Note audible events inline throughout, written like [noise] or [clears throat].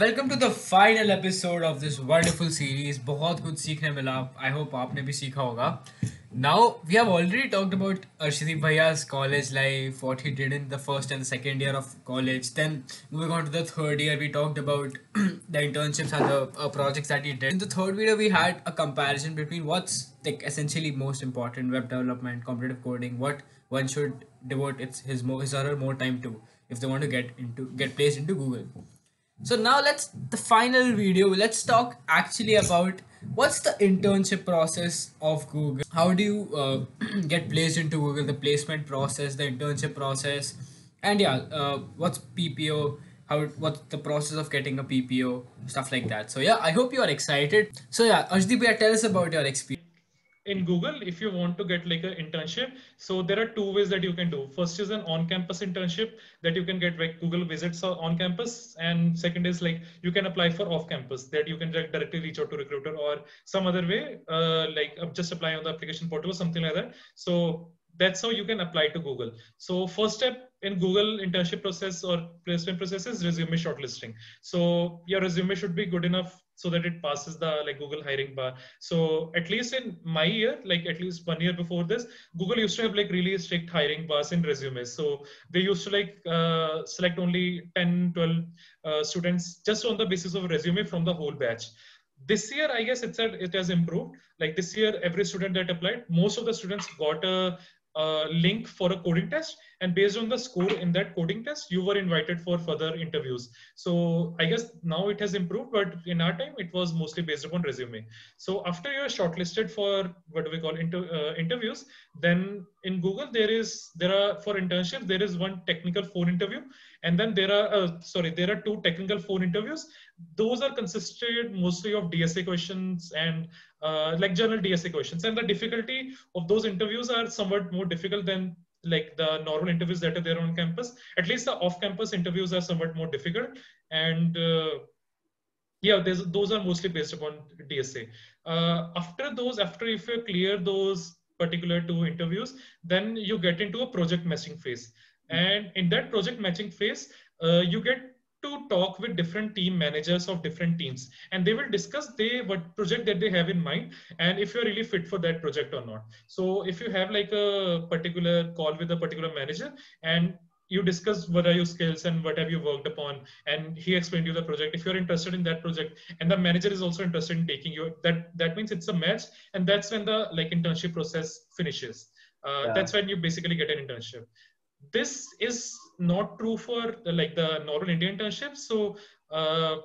Welcome to the final episode of this wonderful series. बहुत कुछ सीखने मिला. I hope आपने भी सीखा होगा. Now we have already talked about Arshdeep Bhaiya's college life, what he did in the first and the second year of college. Then moving on to the third year, we talked about [clears throat] the internships and the uh, projects that he did. In the third video, we had a comparison between what's like essentially most important: web development, competitive coding, what one should devote its his more his or her more time to if they want to get into get placed into Google. So now let's the final video. Let's talk actually about what's the internship process of Google. How do you uh, [clears throat] get placed into Google? The placement process, the internship process, and yeah, uh, what's PPO? How what's the process of getting a PPO? Stuff like that. So yeah, I hope you are excited. So yeah, Arshdeep, tell us about your experience. In Google, if you want to get like an internship, so there are two ways that you can do. First is an on-campus internship that you can get like Google visits on campus, and second is like you can apply for off-campus that you can directly reach out to recruiter or some other way, uh, like uh, just apply on the application portal or something like that. So that's how you can apply to Google. So first step in Google internship process or placement process is resume shortlisting. So your resume should be good enough so that it passes the like Google hiring bar. So at least in my year, like at least one year before this, Google used to have like really strict hiring bars in resumes. So they used to like uh, select only 10, 12 uh, students just on the basis of resume from the whole batch this year i guess it's it has improved like this year every student that applied most of the students got a, link for a coding test and based on the score in that coding test you were invited for further interviews. So i guess now it has improved but in our time it was mostly based upon resume. So after you're shortlisted for what do we call inter, uh, interviews then in google there is there are for internships there is one technical phone interview and then there are uh, sorry there are two technical phone interviews. Those are consisted mostly of dsa questions and uh, like general dsa questions. And the difficulty of those interviews are somewhat more difficult than like the normal interviews that are there on campus. At least the off campus interviews are somewhat more difficult. And uh, yeah those are mostly based upon dsa uh, after those after if you clear those particular two interviews then you get into a project matching phase. And in that project matching phase uh, you get to talk with different team managers of different teams. And they will discuss they what project that they have in mind and if you're really fit for that project or not. So if you have like a particular call with a particular manager and you discuss what are your skills and what have you worked upon and he explained you the project if you're interested in that project and the manager is also interested in taking you that that means it's a match and that's when the like internship process finishes. Uh, yeah. that's when you basically get an internship this is not true for like the normal Indian internships. So, uh,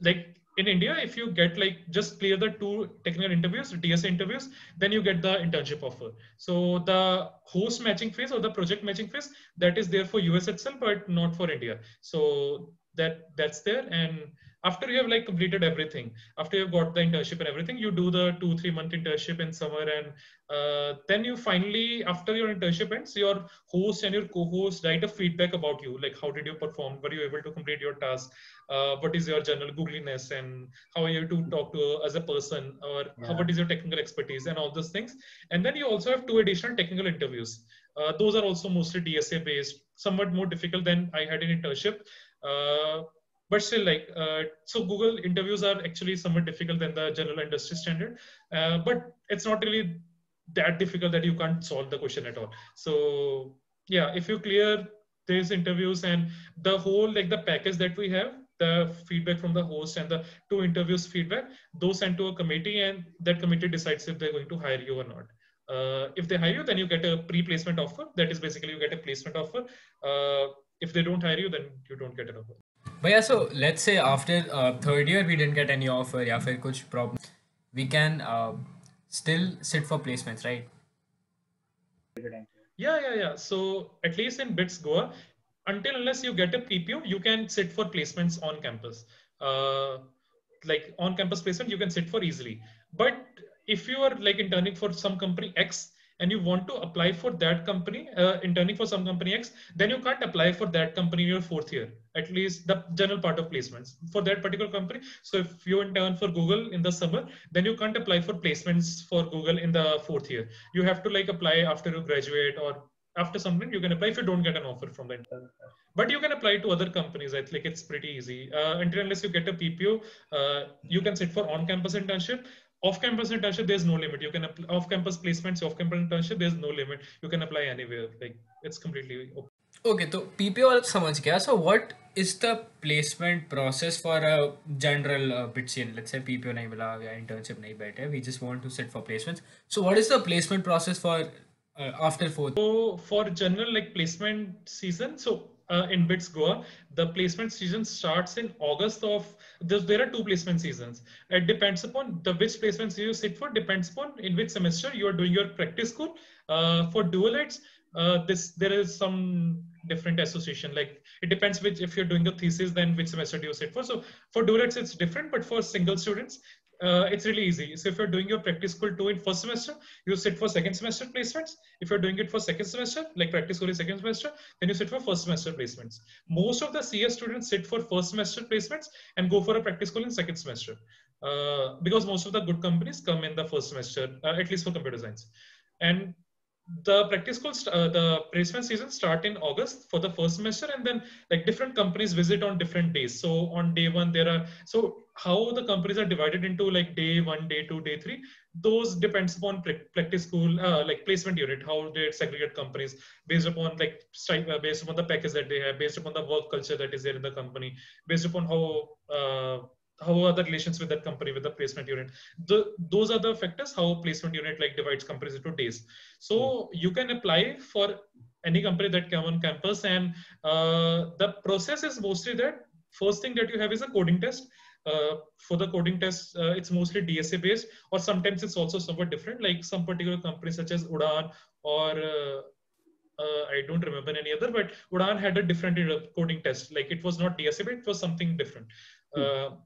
like in India, if you get like just clear the two technical interviews, DSA interviews, then you get the internship offer. So the host matching phase or the project matching phase that is there for US itself, but not for India. So that that's there and after you have like completed everything after you've got the internship and everything you do the two three month internship in summer and uh, then you finally after your internship ends your host and your co-host write a feedback about you like how did you perform? Were you able to complete your task? Uh, what is your general googliness and how are you to talk to as a person or yeah. how, what is your technical expertise and all those things? And then you also have two additional technical interviews. Uh, those are also mostly dsa based somewhat more difficult than i had in internship. Uh, but still like uh, so google interviews are actually somewhat difficult than the general industry standard. Uh, but it's not really that difficult that you can't solve the question at all. So yeah if you clear these interviews and the whole like the package that we have the feedback from the host and the two interviews feedback those sent to a committee and that committee decides if they're going to hire you or not. Uh, if they hire you then you get a pre-placement offer. That is basically you get a placement offer. Uh, if they don't hire you then you don't get an offer but yeah, so let's say after uh, third year we didn't get any offer या फिर कुछ problem, we can uh, still sit for placements, right? Yeah, yeah, yeah. So at least in BITS Goa, until unless you get a PPO, you can sit for placements on campus. Uh, like on campus placement, you can sit for easily. But if you are like interning for some company X and you want to apply for that company, uh, interning for some company X, then you can't apply for that company in your fourth year, at least the general part of placements for that particular company. So if you intern for Google in the summer, then you can't apply for placements for Google in the fourth year. You have to like apply after you graduate or after something you can apply if you don't get an offer from the intern. But you can apply to other companies. I think it's pretty easy. Uh, unless you get a PPO, uh, you can sit for on-campus internship off-campus internship there's no limit you can apply off-campus placements off-campus internship there's no limit you can apply anywhere like it's completely open. okay तो PPO वाला समझ गया so what is the placement process for a general uh, Bitsian let's say PPO नहीं मिला या internship नहीं बैठे we just want to sit for placements so what is the placement process for uh, after fourth so for general like placement season so uh, in BITS Goa, the placement season starts in August of, there are two placement seasons. It depends upon the which placements you sit for, depends upon in which semester you are doing your practice school. Uh, for dualites, uh, this there is some different association. Like it depends which, if you're doing the thesis, then which semester do you sit for. So for dualites, it's different, but for single students, uh, it's really easy. So if you're doing your practice school two in first semester, you sit for second semester placements. If you're doing it for second semester, like practice school is second semester, then you sit for first semester placements. Most of the CS students sit for first semester placements and go for a practice school in second semester. Uh, because most of the good companies come in the first semester, uh, at least for computer science. And the practice schools, uh, the placement season start in August for the first semester, and then like different companies visit on different days. So on day one, there are so how the companies are divided into like day one, day two, day three. Those depends upon practice school, uh, like placement unit, how they segregate companies based upon like uh, based upon the package that they have, based upon the work culture that is there in the company, based upon how uh, how are the relations with that company with the placement unit the, those are the factors how placement unit like divides companies into days so hmm. you can apply for any company that come on campus and uh, the process is mostly that first thing that you have is a coding test uh, for the coding test uh, it's mostly dsa based or sometimes it's also somewhat different like some particular companies such as udaan or uh, uh, I don't remember any other, but Udaan had a different uh, coding test. Like it was not DSA, but it was something different. Mm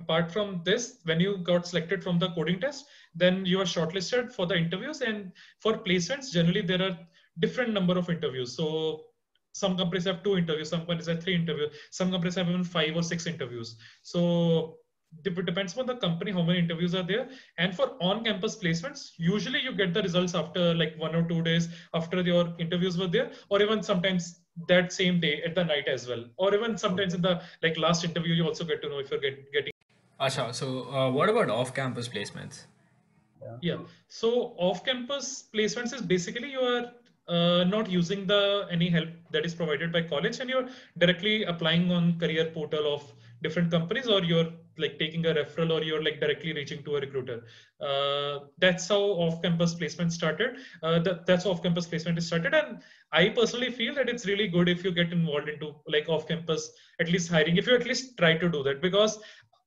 apart from this, when you got selected from the coding test, then you are shortlisted for the interviews. And for placements, generally there are different number of interviews. So some companies have two interviews, some companies have three interviews, some companies have even five or six interviews. So it depends on the company how many interviews are there and for on-campus placements usually you get the results after like one or two days after your interviews were there or even sometimes that same day at the night as well or even sometimes in the like last interview you also get to know if you're get, getting Asha, so uh, what about off-campus placements? Yeah. yeah. So off-campus placements is basically you are uh, not using the any help that is provided by college, and you're directly applying on career portal of different companies, or you're like taking a referral, or you're like directly reaching to a recruiter. Uh, that's how off-campus placement started. Uh, that, that's off-campus placement is started, and I personally feel that it's really good if you get involved into like off-campus at least hiring. If you at least try to do that, because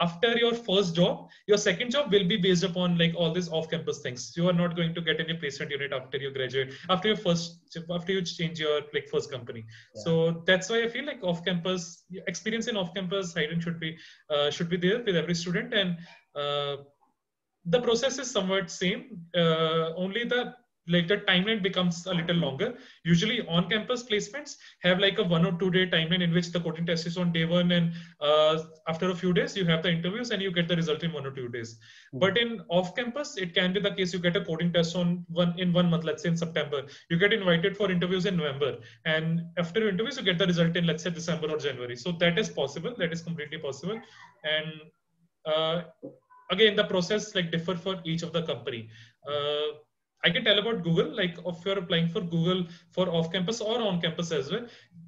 after your first job your second job will be based upon like all these off campus things. You are not going to get any placement unit after you graduate after your first after you change your like first company. Yeah. so that's why i feel like off campus experience in off campus hiring should be uh, should be there with every student. And uh, the process is somewhat same. Uh, only the like the timeline becomes a little longer. Usually on campus placements have like a one or two day timeline in which the coding test is on day one and uh, after a few days you have the interviews and you get the result in one or two days. Mm-hmm. But in off campus, it can be the case you get a coding test on one in one month, let's say in September. You get invited for interviews in November and after interviews you get the result in let's say December or January. So that is possible. That is completely possible. And uh, again, the process like differ for each of the company. Uh, I can tell about Google, like if you're applying for Google for off-campus or on-campus as well,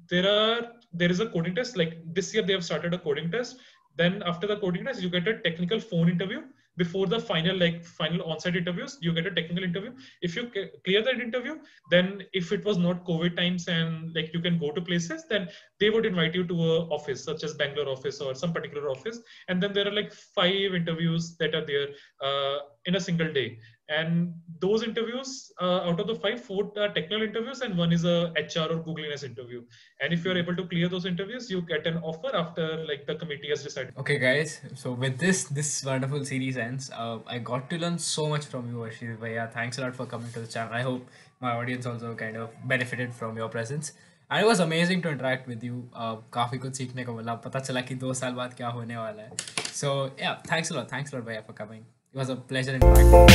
there are there is a coding test. Like this year, they have started a coding test. Then after the coding test, you get a technical phone interview. Before the final like final on-site interviews, you get a technical interview. If you clear that interview, then if it was not COVID times and like you can go to places, then they would invite you to a office such as Bangalore office or some particular office. And then there are like five interviews that are there uh, in a single day and those interviews uh, out of the five four are technical interviews and one is a hr or googliness interview and if you're able to clear those interviews you get an offer after like the committee has decided okay guys so with this this wonderful series ends uh, i got to learn so much from you Arshit Bhaiya. thanks a lot for coming to the channel i hope my audience also kind of benefited from your presence and it was amazing to interact with you uh, काफ़ी कुछ सीखने को मिला पता चला कि दो साल बाद क्या होने वाला है so yeah thanks a lot thanks a lot Bhaiya for coming it was a pleasure interacting